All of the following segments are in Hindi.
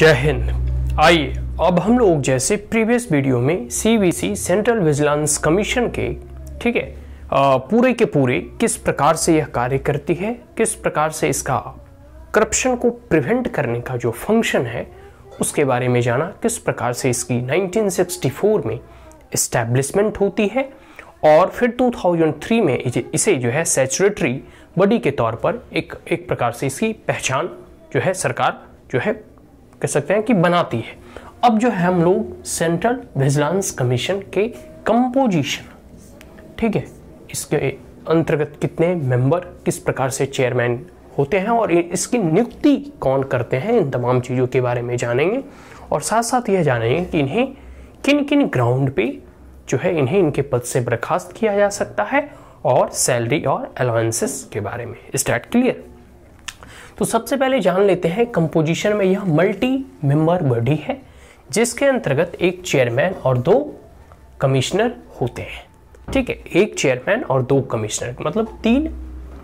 जय हिंद। आइए, अब हम लोग जैसे प्रीवियस वीडियो में सीवीसी सेंट्रल विजिलेंस कमीशन के, ठीक है पूरे के पूरे किस प्रकार से यह कार्य करती है, किस प्रकार से इसका करप्शन को प्रिवेंट करने का जो फ़ंक्शन है, उसके बारे में जाना, किस प्रकार से इसकी 1964 में इस्टेब्लिशमेंट होती है, और फिर 2003 में इसे जो है सेचुरेटरी बॉडी के तौर पर एक एक प्रकार से इसकी पहचान जो है सरकार जो है कह सकते हैं कि बनाती है। अब जो है हम लोग सेंट्रल विजिलेंस कमीशन के कंपोजिशन ठीक है? इसके अंतर्गत कितने मेंबर किस प्रकार से चेयरमैन होते हैं और इसकी नियुक्ति कौन करते हैं, इन तमाम चीज़ों के बारे में जानेंगे। और साथ साथ यह जानेंगे कि इन्हें किन किन ग्राउंड पे जो है इन्हें इनके पद से बर्खास्त किया जा सकता है और सैलरी और अलाउंसेस के बारे में। स्टार्ट क्लियर तो सबसे पहले जान लेते हैं कंपोजिशन में यह मल्टी मेंबर बॉडी है, जिसके अंतर्गत एक चेयरमैन और दो कमिश्नर होते हैं। ठीक है, एक चेयरमैन और दो कमिश्नर मतलब तीन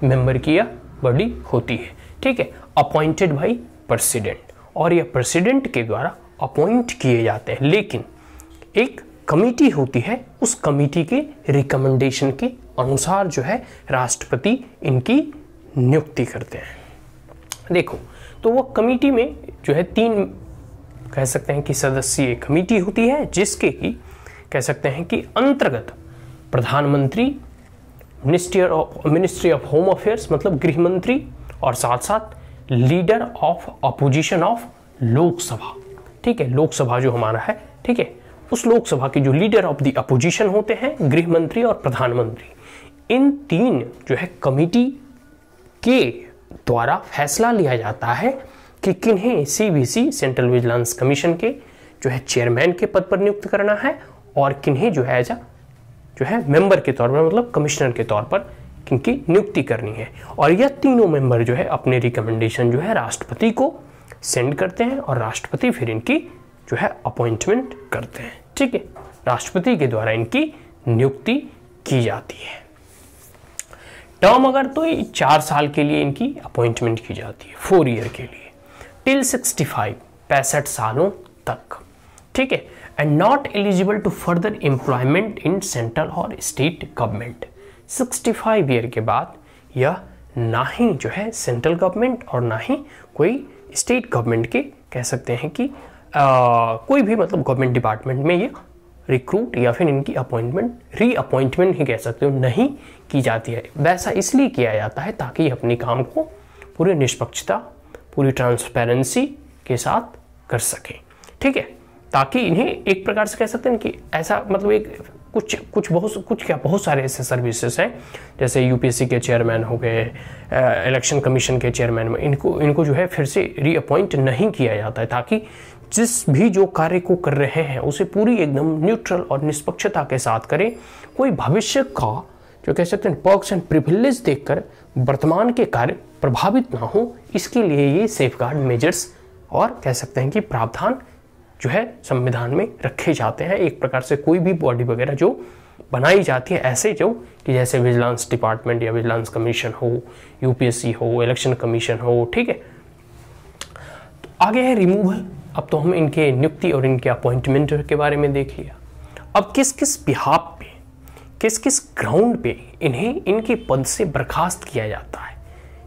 मेंबर की यह बॉडी होती है। ठीक है अपॉइंटेड बाई प्रेसिडेंट और यह प्रेसिडेंट के द्वारा अपॉइंट किए जाते हैं। लेकिन एक कमिटी होती है, उस कमिटी के रिकमेंडेशन के अनुसार जो है राष्ट्रपति इनकी नियुक्ति करते हैं। देखो तो वो कमिटी में जो है तीन कह सकते हैं कि सदस्यीय कमिटी होती है, जिसके की कह सकते हैं कि अंतर्गत प्रधानमंत्री, ministry of ministry of home affairs मतलब गृह मंत्री और साथ साथ leader of opposition of Lok Sabha. ठीक है, लोकसभा जो हमारा है, ठीक है, उस लोकसभा के जो लीडर ऑफ़ द अपोजिशन होते हैं गृह मंत्री और प्रधानमंत्री, इन तीन जो है कमिटी के द्वारा फैसला लिया जाता है कि किन्हें सीबीसी सेंट्रल विजिलेंस कमीशन के जो है चेयरमैन के पद पर नियुक्त करना है और किन्हें जो है एज जो है मेंबर के तौर पर मतलब कमिश्नर के तौर पर किनकी नियुक्ति करनी है। और यह तीनों मेंबर जो है अपने रिकमेंडेशन जो है राष्ट्रपति को सेंड करते हैं और राष्ट्रपति फिर इनकी जो है अपॉइंटमेंट करते हैं। ठीक है? राष्ट्रपति के द्वारा इनकी नियुक्ति की जाती है। टर्म अगर तो चार साल के लिए इनकी अपॉइंटमेंट की जाती है फोर ईयर के लिए। टिल सिक्सटी फाइव पैंसठ सालों तक। ठीक है? And not eligible to further employment in central और स्टेट गवर्नमेंट 65 ईयर के बाद यह ना ही जो है सेंट्रल गवर्नमेंट और ना ही कोई स्टेट गवर्नमेंट के कह सकते हैं कि आ, कोई भी मतलब गवर्नमेंट डिपार्टमेंट में ये रिक्रूट या फिर इनकी अपॉइंटमेंट री अपॉइंटमेंट ही कह सकते हो, नहीं की जाती है। वैसा इसलिए किया जाता है ताकि अपने काम को पूरी निष्पक्षता, पूरी ट्रांसपेरेंसी के साथ कर सकें। ठीक है? ताकि इन्हें एक प्रकार से कह सकते हैं कि ऐसा मतलब एक कुछ कुछ बहुत, कुछ क्या, बहुत सारे ऐसे सर्विसेज़ हैं। जैसे यूपीएससी के चेयरमैन हो गए इलेक्शन कमीशन के चेयरमैन में इनको इनको जो है फिर से रीअपॉइंट नहीं किया जाता है ताकि जिस भी जो कार्य को कर रहे हैं, उसे पूरी एकदम न्यूट्रल और निष्पक्षता के साथ करें। कोई भविष्य का, जो कह सकते हैं पर्क्स एंड प्रिविलेज देखकर वर्तमान के कार्य प्रभावित ना हो, इसके लिए ये सेफगार्ड मेजर्स और कह सकते हैं कि प्रावधान जो है, संविधान में रखे जाते हैं। एक प्रकार से कोई भी बॉडी वगैरह जो बनाई जाती है, ऐसे जो कि जैसे विजिलेंस डिपार्टमेंट या विजिलेंस कमीशन हो यूपीएससी हो इलेक्शन कमीशन हो, ठीक है? तो आगे है रिमूवल अब तो हम इनके नियुक्ति और इनके अपॉइंटमेंट के बारे में देख लिया। अब किस किस बिहाब पे किस किस ग्राउंड पे इन्हें, इनके पद से बर्खास्त किया जाता है?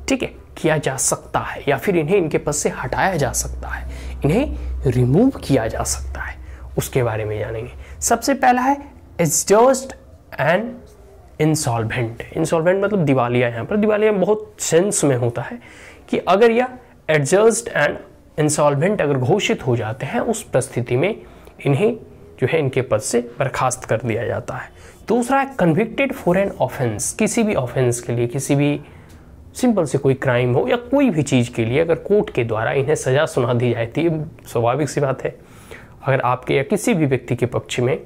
ठीक है, किया जा सकता है या फिर इन्हें इनके पद से हटाया जा सकता है, इन्हें रिमूव किया जा सकता है, उसके बारे में जानेंगे। सबसे पहला है एजर्स्ड एंड इंसॉल्वेंट इंसॉल्वेंट मतलब दिवालिया यहाँ पर। दिवालिया बहुत सेंस में होता है कि अगर यह एडजस्ट एंड इंसॉल्वेंट अगर घोषित हो जाते हैं, उस परिस्थिति में इन्हें जो है इनके पद से बर्खास्त कर दिया जाता है। दूसरा है कन्विक्टेड फॉर एन ऑफेंस किसी भी ऑफेंस के लिए, किसी भी सिंपल से कोई क्राइम हो या कोई भी चीज़ के लिए अगर कोर्ट के द्वारा इन्हें सज़ा सुना दी जाती है स्वाभाविक सी बात है। अगर आपके या किसी भी व्यक्ति के पक्ष में,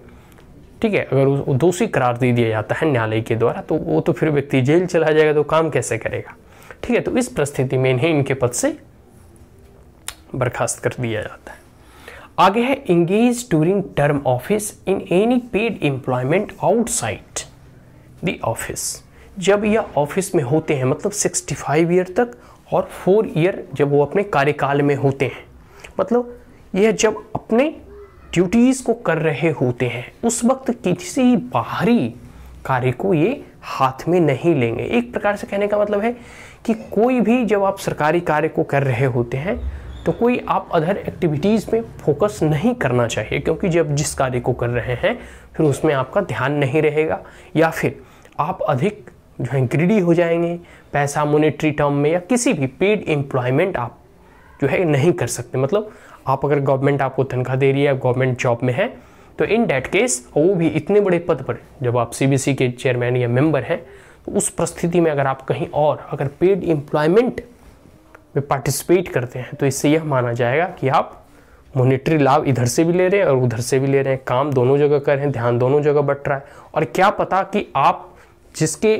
ठीक है, अगर दोषी करार दे दिया जाता है न्यायालय के द्वारा तो वो तो फिर व्यक्ति जेल चला जाएगा तो काम कैसे करेगा? ठीक है तो इस परिस्थिति में इन्हें इनके पद से बर्खास्त कर दिया जाता है। आगे है engage during term office in any paid employment outside the office जब यह ऑफ़िस में होते हैं मतलब 65 ईयर तक और फोर ईयर जब वो अपने कार्यकाल में होते हैं। मतलब यह जब अपने ड्यूटीज़ को कर रहे होते हैं, उस वक्त किसी बाहरी कार्य को ये हाथ में नहीं लेंगे। एक प्रकार से कहने का मतलब है कि कोई भी जब आप सरकारी कार्य को कर रहे होते हैं तो कोई आप अदर एक्टिविटीज़ में फोकस नहीं करना चाहिए, क्योंकि जब जिस कार्य को कर रहे हैं, फिर उसमें आपका ध्यान नहीं रहेगा। या फिर आप अधिक जो है ग्रीडी हो जाएँगे, पैसा मोनिट्री टर्म में या किसी भी पेड एम्प्लॉयमेंट आप जो है नहीं कर सकते। मतलब आप अगर गवर्नमेंट आपको तनख्वाह दे रही है गवर्नमेंट जॉब में है तो इन डैट केस वो भी इतने बड़े पद पर, जब आप सी के चेयरमैन या मेंबर हैं तो उस परिस्थिति में अगर आप कहीं और, अगर पेड एम्प्लॉयमेंट में पार्टिसिपेट करते हैं। तो इससे यह माना जाएगा कि आप मोनिटरी लाभ इधर से भी ले रहे हैं और उधर से भी ले रहे हैं। काम दोनों जगह कर रहे हैं, ध्यान दोनों जगह बट रहा है। और क्या पता कि आप जिसके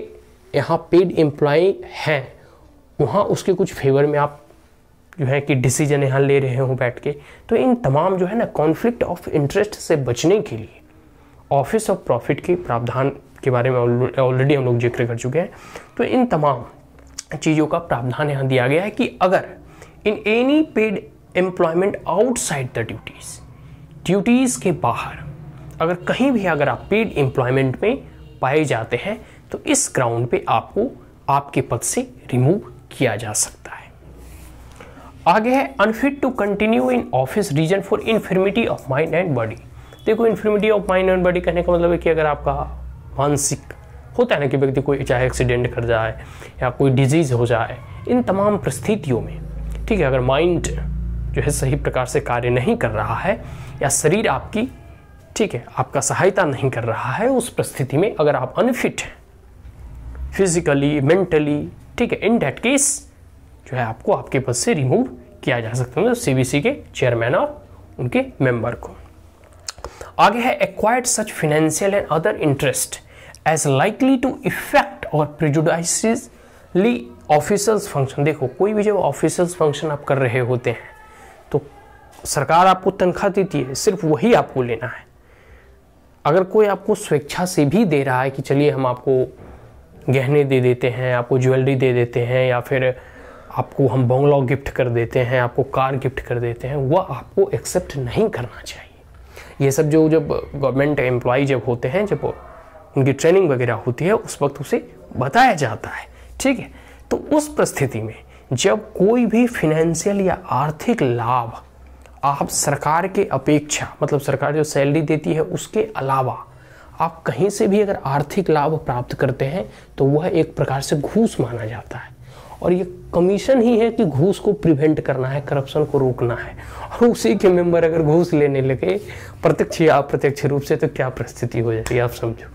यहाँ पेड एम्प्लॉय हैं, वहाँ उसके कुछ फेवर में आप जो है कि डिसीज़न यहाँ ले रहे हो बैठ के। तो इन तमाम जो है ना कॉन्फ्लिक्ट ऑफ़ इंटरेस्ट से बचने के लिए ऑफ़िस ऑफ़ प्रॉफिट के प्रावधान के बारे में ऑलरेडी हम लोग ज़िक्र कर चुके हैं। तो इन तमाम चीज़ों का प्रावधान यहाँ दिया गया है कि अगर in any paid employment outside the duties duties के बाहर अगर कहीं भी अगर आप पेड एम्प्लॉयमेंट में पाए जाते हैं तो इस ग्राउंड पे आपको आपके पद से रिमूव किया जा सकता है। आगे है unfit to continue in office reason for infirmity of mind and body देखो infirmity of mind and body कहने का मतलब है कि अगर आपका मानसिक होता है ना कि व्यक्ति कोई चाहे एक्सीडेंट कर जाए या कोई डिज़ीज़ हो जाए, इन तमाम परिस्थितियों में, ठीक है, अगर माइंड जो है सही प्रकार से कार्य नहीं कर रहा है या शरीर आपकी, ठीक है, आपका सहायता नहीं कर रहा है, उस परिस्थिति में अगर आप अनफिट हैं फिजिकली मेंटली ठीक है इन डेट केस जो है आपको आपके पद से रिमूव किया जा सकता है सीबीसी के चेयरमैन और उनके मेंबर को। आगे है acquired such financial and other interest as likely to affect और प्रिजुडाइसली ऑफिसर्स फ़ंक्शन देखो, कोई भी जब ऑफिसर्स फ़ंक्शन आप कर रहे होते हैं तो सरकार आपको तनख्वाह देती है, सिर्फ़ वही आपको लेना है। अगर कोई आपको स्वेच्छा से भी दे रहा है कि चलिए हम आपको गहने दे देते हैं, आपको ज्वेलरी दे देते हैं, या फिर आपको हम बंगला गिफ्ट कर देते हैं, आपको कार गिफ्ट कर देते हैं, वह आपको एक्सेप्ट नहीं करना चाहिए। ये सब जो जब गवर्नमेंट एम्प्लॉय जब होते हैं, जब उनकी ट्रेनिंग वगैरह होती है, उस वक्त उसे बताया जाता है। ठीक है? तो उस परिस्थिति में जब कोई भी फिनेंशियल या आर्थिक लाभ आप सरकार के अपेक्षा मतलब सरकार जो सैलरी देती है, उसके अलावा आप कहीं से भी अगर आर्थिक लाभ प्राप्त करते हैं तो वह एक प्रकार से घूस माना जाता है। और ये कमीशन ही है कि घूस को प्रिवेंट करना है करप्शन को रोकना है। और उसी के मेंबर अगर घूस लेने लगे, प्रत्यक्ष या अप्रत्यक्ष रूप से तो क्या परिस्थिति हो जाएगी आप समझो।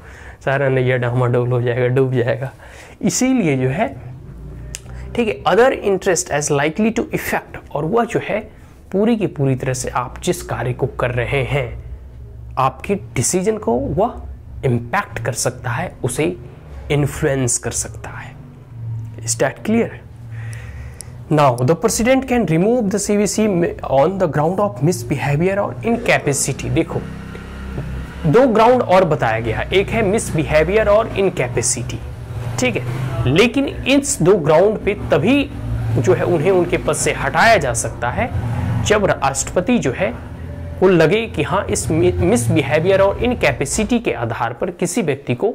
सारा नैया डामाडोल हो जाएगा, डूब जाएगा। इसीलिए जो है, ठीक है other interest as likely to affect और वह जो है, पूरी की पूरी तरह से आप जिस कार्य को कर रहे हैं, आपके डिसीज़न को वह इम्पैक्ट कर सकता है, उसे इन्फ्लुएंस कर सकता है। Is that clear? Now, the president can remove the CVC on the ground of misbehavior or incapacity. देखो दो ग्राउंड और बताया गया एक है मिसबिहेवियर और इनकैपेसिटी ठीक है लेकिन इस दो ग्राउंड पे तभी जो है उन्हें उनके पद से हटाया जा सकता है जब राष्ट्रपति जो है को लगे कि हाँ इस मिसबिहेवियर और इनकैपेसिटी के आधार पर किसी व्यक्ति को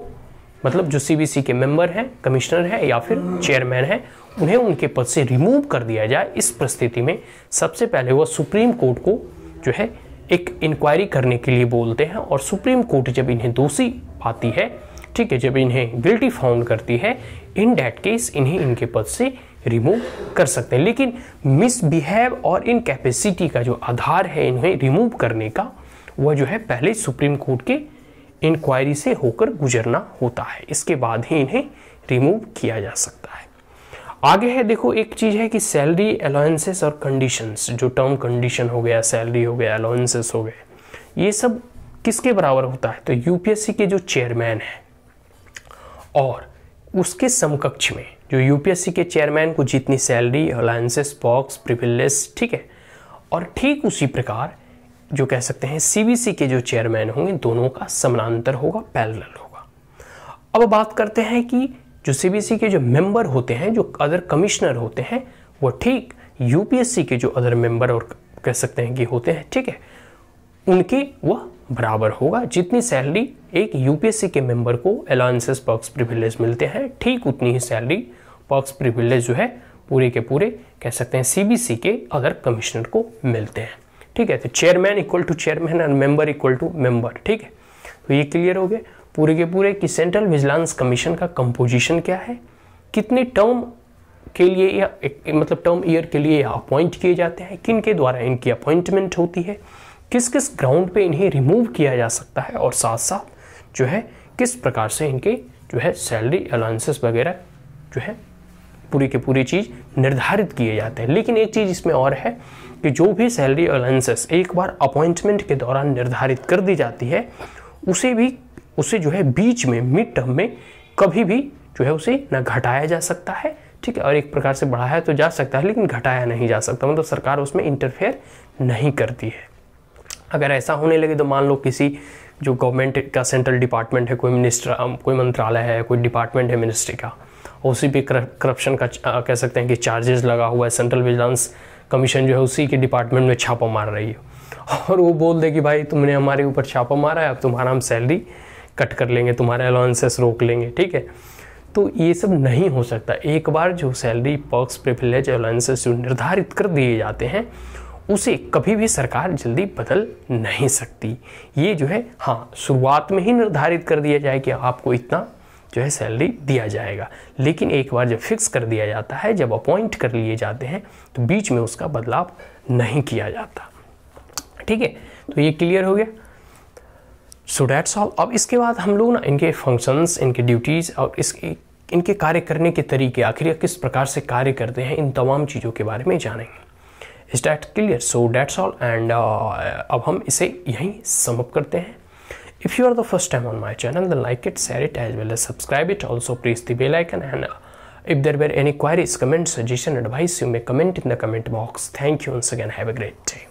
मतलब जो सीबीसी के मेंबर हैं कमिश्नर हैं या फिर चेयरमैन हैं, उन्हें उनके पद से रिमूव कर दिया जाए इस परिस्थिति में। सबसे पहले वह सुप्रीम कोर्ट को जो है एक इंक्वायरी करने के लिए बोलते हैं और सुप्रीम कोर्ट जब इन्हें दोषी पाती है, ठीक है, जब इन्हें गिल्टी फाउंड करती है इन डैट केस इन्हें इनके पद से रिमूव कर सकते हैं। लेकिन मिसबिहेव और इनकैपेसिटी का जो आधार है इन्हें रिमूव करने का, वह जो है पहले सुप्रीम कोर्ट के इंक्वायरी से होकर गुजरना होता है। इसके बाद ही इन्हें रिमूव किया जा सकता है। आगे है, देखो, एक चीज़ है कि सैलरी अलाउंसेस और कंडीशंस जो टर्म कंडीशन हो गया सैलरी हो गया अलाउंसेस हो गए, ये सब किसके बराबर होता है? तो यूपीएससी के जो चेयरमैन हैं और उसके समकक्ष में, जो यूपीएससी के चेयरमैन को जितनी सैलरी अलाउंसेस बॉक्स प्रिविलेज ठीक है, और ठीक उसी प्रकार जो कह सकते हैं सीबीसी के जो चेयरमैन होंगे, दोनों का समानांतर होगा पैरेलल होगा। अब बात करते हैं कि जो सीबीसी के जो मेंबर होते हैं, जो अदर कमिश्नर होते हैं, वो ठीक यूपीएससी के जो अदर मेंबर और कह सकते हैं कि होते हैं, ठीक है? उनके वह बराबर होगा। जितनी सैलरी एक यूपीएससी के मेंबर को अलाउंसेस पर्क्स प्रिविलेज मिलते हैं, ठीक उतनी ही सैलरी पर्क्स प्रिविलेज जो है, पूरे के पूरे कह सकते हैं सीबीसी के अदर कमिश्नर को मिलते हैं। ठीक है तो chairman equal to chairman and member equal to member ठीक है? तो ये क्लियर हो गए पूरे के पूरे कि सेंट्रल विजिलेंस कमीशन का कंपोजिशन क्या है? कितने टर्म के लिए या एक, मतलब टर्म ईयर के लिए अपॉइंट किए जाते हैं? किन के द्वारा इनकी अपॉइंटमेंट होती है? किस किस ग्राउंड पे इन्हें रिमूव किया जा सकता है? और साथ साथ जो है किस प्रकार से इनके जो है सैलरी अलाउंसेस वगैरह जो है पूरी की पूरी चीज़ निर्धारित किए जाते हैं। लेकिन एक चीज़ इसमें और है कि जो भी सैलरी अलाउंसेस एक बार अपॉइंटमेंट के दौरान निर्धारित कर दी जाती है, उसे भी, उसे जो है बीच में मिड टर्म में कभी भी जो है उसे ना घटाया जा सकता है। ठीक है, और एक प्रकार से बढ़ाया तो जा सकता है, लेकिन घटाया नहीं जा सकता। मतलब सरकार उसमें इंटरफेयर नहीं करती है। अगर ऐसा होने लगे तो मान लो किसी जो गवर्नमेंट का सेंट्रल डिपार्टमेंट है, कोई मिनिस्टर कोई मंत्रालय है, कोई डिपार्टमेंट है मिनिस्ट्री का उसी पे करप्शन का कह सकते हैं कि चार्जेस लगा हुआ है सेंट्रल विजिलेंस कमीशन जो है उसी के डिपार्टमेंट में छापा मार रही है। और वो बोल दे कि भाई, तुमने हमारे ऊपर छापा मारा है, अब तुम्हारा हम सैलरी कट कर लेंगे, तुम्हारे अलाउंसेस रोक लेंगे, ठीक है? तो ये सब नहीं हो सकता। एक बार जो सैलरी पर्क्स प्रिविलेज अलाउंसेस जो निर्धारित कर दिए जाते हैं, उसे कभी भी सरकार जल्दी बदल नहीं सकती। ये जो है हाँ शुरुआत में ही निर्धारित कर दिया जाए कि आपको इतना जो है सैलरी दिया जाएगा। लेकिन एक बार जब फिक्स कर दिया जाता है, जब अपॉइंट कर लिए जाते हैं तो बीच में उसका बदलाव नहीं किया जाता। ठीक है? तो ये क्लियर हो गया। सो डैट्स ऑल अब इसके बाद हम लोग ना इनके फ़ंक्शंस इनके ड्यूटीज़ और इसके, इनके कार्य करने के तरीके, आखिर किस प्रकार से कार्य करते हैं, इन तमाम चीज़ों के बारे में जानेंगे। Is that clear so that's all and अब हम इसे यहीं समअप करते हैं। If you are the first time on my channel, then like it, share it as well as subscribe it. Also press the bell icon and uh, if there were any queries, comments, suggestion, advice, you may comment in the comment box. Thank you once again. Have a great day.